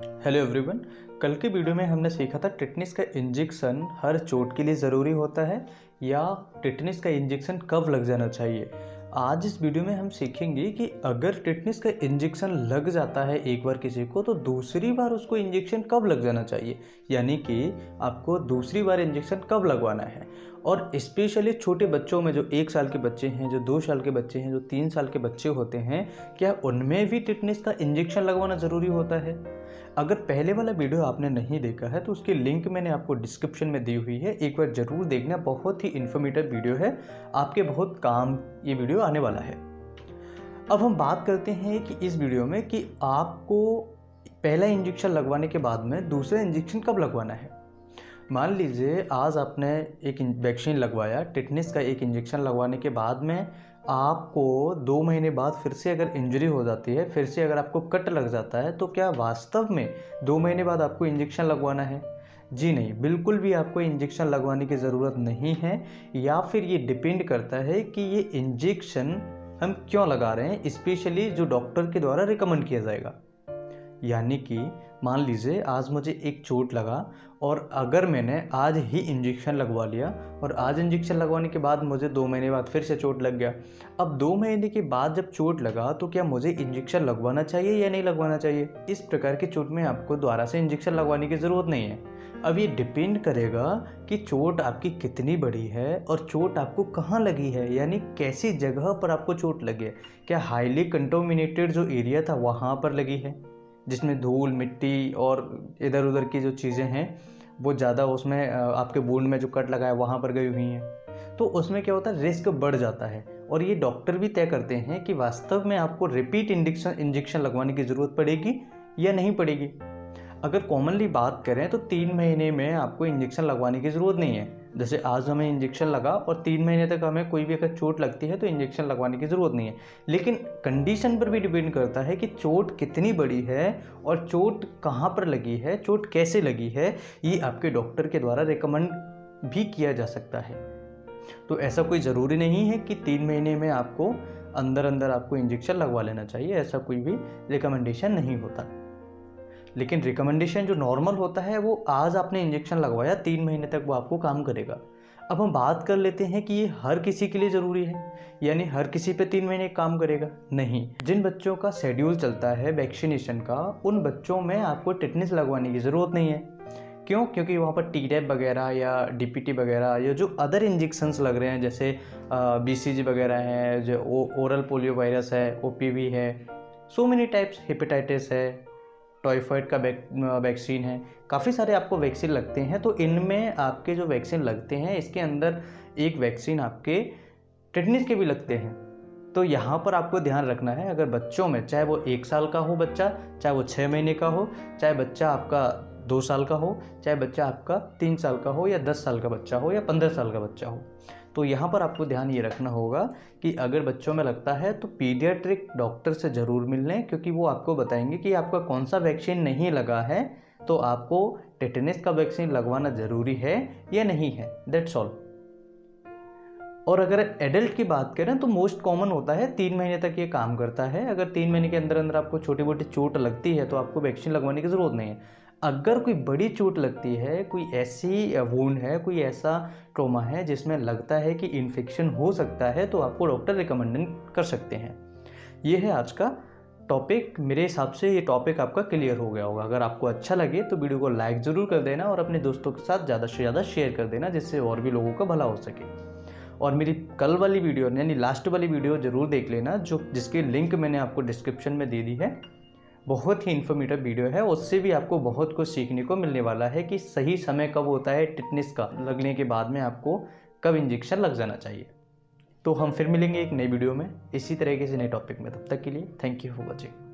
Hello everyone, कल के video में हमने सीखा था टिटनिस का इंजेक्शन हर चोट के लिए ज़रूरी होता है या टिटनिस का इंजेक्शन कब लग जाना चाहिए। आज इस वीडियो में हम सीखेंगे कि अगर टिटनिस का इंजेक्शन लग जाता है एक बार किसी को तो दूसरी बार उसको इंजेक्शन कब लग जाना चाहिए? यानी कि आपको दूसरी बार इंजेक्शन कब लगवाना है? और स्पेशली छोटे बच्चों में जो एक साल के बच्चे हैं, जो दो साल के बच्चे हैं, जो तीन साल के बच्चे होते हैं, क्या उनमें भी टिटनिस का इंजेक्शन लगवाना ज़रूरी होता है? अगर पहले वाला वीडियो आपने नहीं देखा है तो उसकी लिंक मैंने आपको डिस्क्रिप्शन में दी हुई है। एक बार ज़रूर देखना, बहुत ही इन्फॉर्मेटिव वीडियो है। आपके बहुत काम ये वीडियो आने वाला है। अब हम बात करते हैं कि इस वीडियो में कि आपको पहला इंजेक्शन लगवाने के बाद में दूसरा इंजेक्शन कब लगवाना है। मान लीजिए आज आपने एक वैक्सीन लगवाया, टिटनिस का एक इंजेक्शन लगवाने के बाद में आपको दो महीने बाद फिर से अगर इंजरी हो जाती है, फिर से अगर आपको कट लग जाता है तो क्या वास्तव में दो महीने बाद आपको इंजेक्शन लगवाना है? जी नहीं, बिल्कुल भी आपको इंजेक्शन लगवाने की ज़रूरत नहीं है, या फिर ये डिपेंड करता है कि ये इंजेक्शन हम क्यों लगा रहे हैं, स्पेशली जो डॉक्टर के द्वारा रिकमेंड किया जाएगा। यानी कि मान लीजिए, आज मुझे एक चोट लगा और अगर मैंने आज ही इंजेक्शन लगवा लिया और आज इंजेक्शन लगवाने के बाद मुझे दो महीने बाद फिर से चोट लग गया। अब दो महीने के बाद जब चोट लगा तो क्या मुझे इंजेक्शन लगवाना चाहिए या नहीं लगवाना चाहिए? इस प्रकार की चोट में आपको दोबारा से इंजेक्शन लगवाने की ज़रूरत नहीं है। अब ये डिपेंड करेगा कि चोट आपकी कितनी बड़ी है और चोट आपको कहाँ लगी है, यानी कैसी जगह पर आपको चोट लगी है। क्या हाईली कंटोमिनेटेड जो एरिया था वहाँ पर लगी है? जिसमें धूल, मिट्टी और इधर उधर की जो चीज़ें हैं, वो ज़्यादा उसमें आपके बूंद में जो कट लगा है वहाँ पर गई हुई हैं। तो उसमें क्या होता है रिस्क बढ़ जाता है। और ये डॉक्टर भी तय करते हैं कि वास्तव में आपको रिपीट इंजेक्शन इंजेक्शन लगवाने की ज़रूरत पड़ेगी या नहीं पड़ेगी। अगर कॉमनली बात करें तो तीन महीने में आपको इंजेक्शन लगवाने की ज़रूरत नहीं है। जैसे आज हमें इंजेक्शन लगा और तीन महीने तक हमें कोई भी अगर चोट लगती है तो इंजेक्शन लगवाने की ज़रूरत नहीं है। लेकिन कंडीशन पर भी डिपेंड करता है कि चोट कितनी बड़ी है और चोट कहाँ पर लगी है, चोट कैसे लगी है, ये आपके डॉक्टर के द्वारा रिकमेंड भी किया जा सकता है। तो ऐसा कोई ज़रूरी नहीं है कि तीन महीने में आपको अंदर अंदर आपको इंजेक्शन लगवा लेना चाहिए, ऐसा कोई भी रिकमेंडेशन नहीं होता। लेकिन रिकमेंडेशन जो नॉर्मल होता है, वो आज आपने इंजेक्शन लगवाया, तीन महीने तक वो आपको काम करेगा। अब हम बात कर लेते हैं कि ये हर किसी के लिए ज़रूरी है, यानी हर किसी पे तीन महीने काम करेगा? नहीं। जिन बच्चों का शेड्यूल चलता है वैक्सीनेशन का, उन बच्चों में आपको टिटनेस लगवाने की ज़रूरत नहीं है। क्यों? क्योंकि वहाँ पर टी डैप वगैरह या डीपीटी वगैरह, या जो अदर इंजेक्शन्स लग रहे हैं, जैसे बीसीजी वगैरह है, जो ओरल पोलियो वायरस है ओपीवी है सो मेनी टाइप्स हेपेटाइटिस है टॉयफॉइड का वैक्सीन है। काफ़ी सारे आपको वैक्सीन लगते हैं तो इनमें आपके जो वैक्सीन लगते हैं, इसके अंदर एक वैक्सीन आपके टेटनिस के भी लगते हैं। तो यहाँ पर आपको ध्यान रखना है, अगर बच्चों में, चाहे वो एक साल का हो बच्चा, चाहे वो छः महीने का हो, चाहे बच्चा आपका दो साल का हो, चाहे बच्चा आपका तीन साल का हो, या दस साल का बच्चा हो, या पंद्रह साल का बच्चा हो। तो यहाँ पर आपको ध्यान ये रखना होगा कि अगर बच्चों में लगता है तो पीडियाट्रिक डॉक्टर से ज़रूर मिल लें क्योंकि वो आपको बताएँगे कि आपका कौन सा वैक्सीन नहीं लगा है तो आपको टेटनिस का वैक्सीन लगवाना ज़रूरी है या नहीं है दैट्स ऑल और अगर एडल्ट की बात करें तो मोस्ट कॉमन होता है, तीन महीने तक ये काम करता है। अगर तीन महीने के अंदर अंदर आपको छोटी मोटी चोट लगती है तो आपको वैक्सीन लगवाने की ज़रूरत नहीं है। अगर कोई बड़ी चोट लगती है, कोई ऐसी वूंड है, कोई ऐसा ट्रोमा है जिसमें लगता है कि इन्फेक्शन हो सकता है तो आपको डॉक्टर रिकमेंडन कर सकते हैं। ये है आज का टॉपिक मेरे हिसाब से ये टॉपिक आपका क्लियर हो गया होगा। अगर आपको अच्छा लगे तो वीडियो को लाइक ज़रूर कर देना और अपने दोस्तों के साथ ज़्यादा से ज़्यादा शेयर कर देना, जिससे और भी लोगों का भला हो सके। और मेरी कल वाली वीडियो, यानी लास्ट वाली वीडियो ज़रूर देख लेना, जो, जिसकी लिंक मैंने आपको डिस्क्रिप्शन में दे दी है। बहुत ही इन्फॉर्मेटिव वीडियो है। उससे भी आपको बहुत कुछ सीखने को मिलने वाला है कि सही समय कब होता है टिटनेस का लगने के बाद में आपको कब इंजेक्शन लग जाना चाहिए। तो हम फिर मिलेंगे एक नई वीडियो में। इसी तरीके से नए टॉपिक में। तब तक के लिए थैंक यू फॉर वॉचिंग